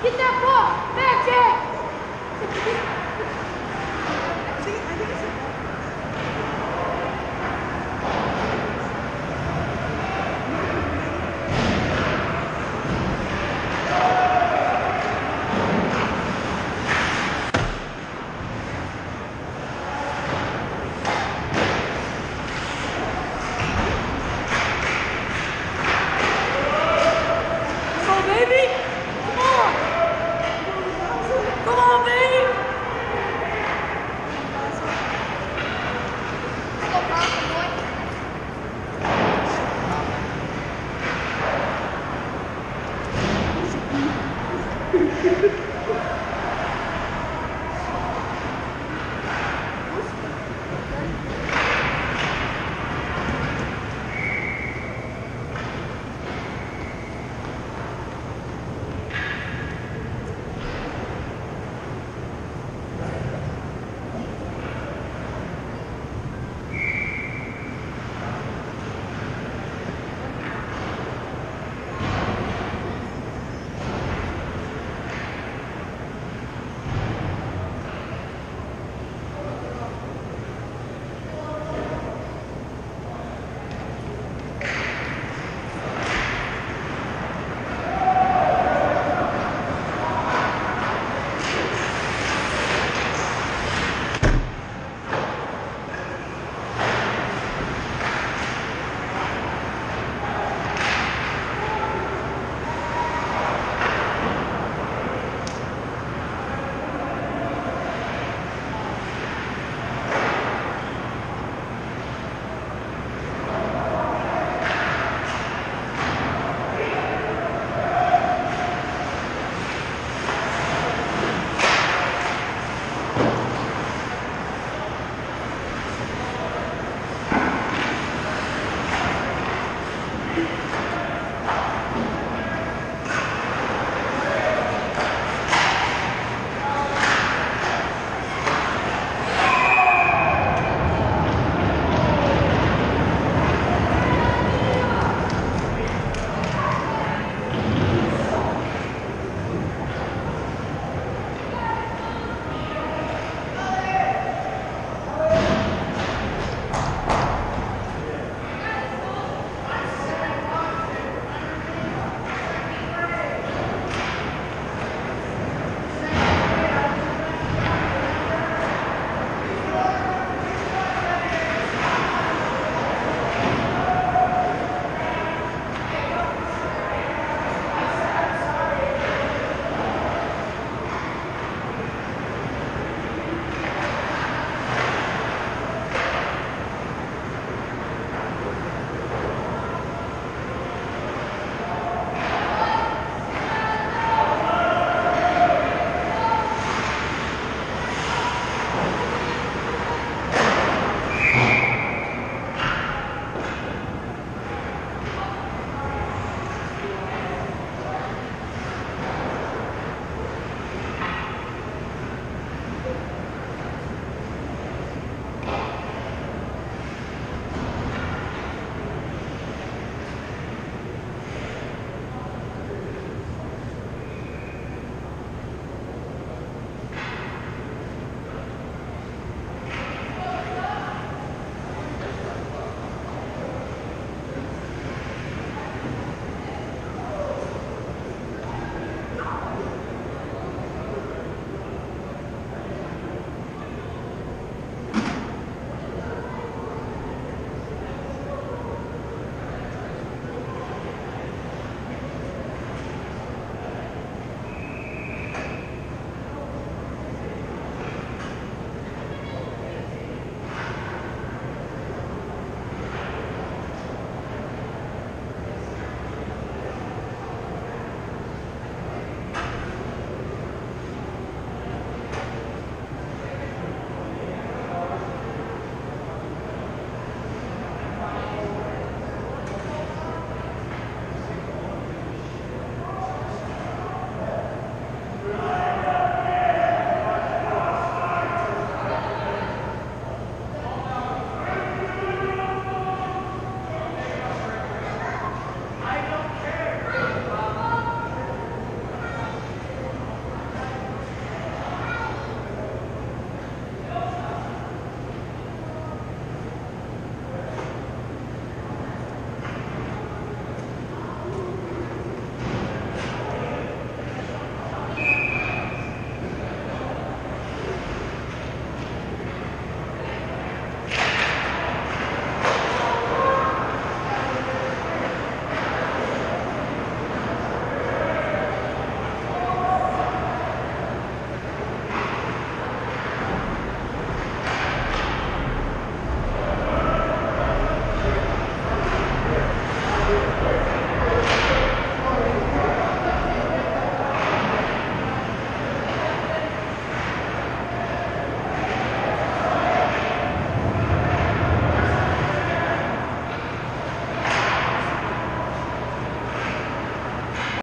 Qui t'a pas, mec